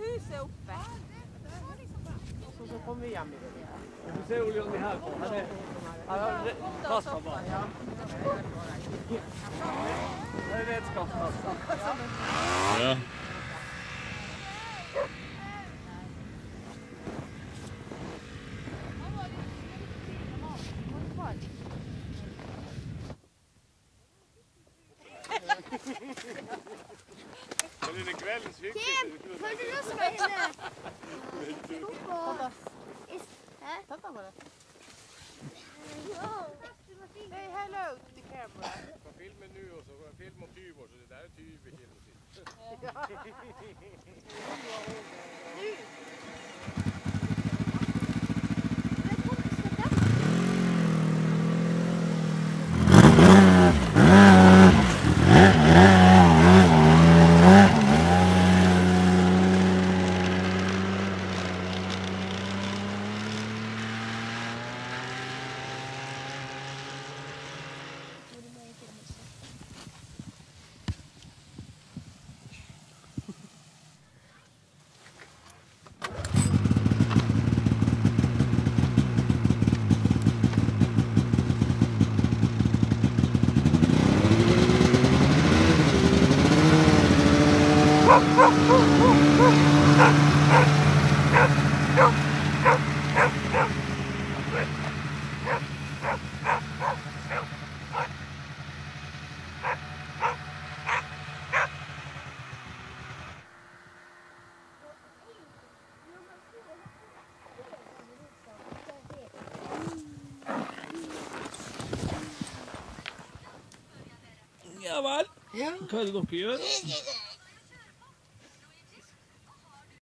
huset uppe. Så, så kommer vi hem i det. Du ser här på. Han är... Han har kassa bara. Det är redskapskassa. Ja. Kim, hörde du som hände? Titta på det. Say hello to the camera. Ta filmen nu och så film om Tyvor så det där är Tyvi Aval. Yeah. Because look here.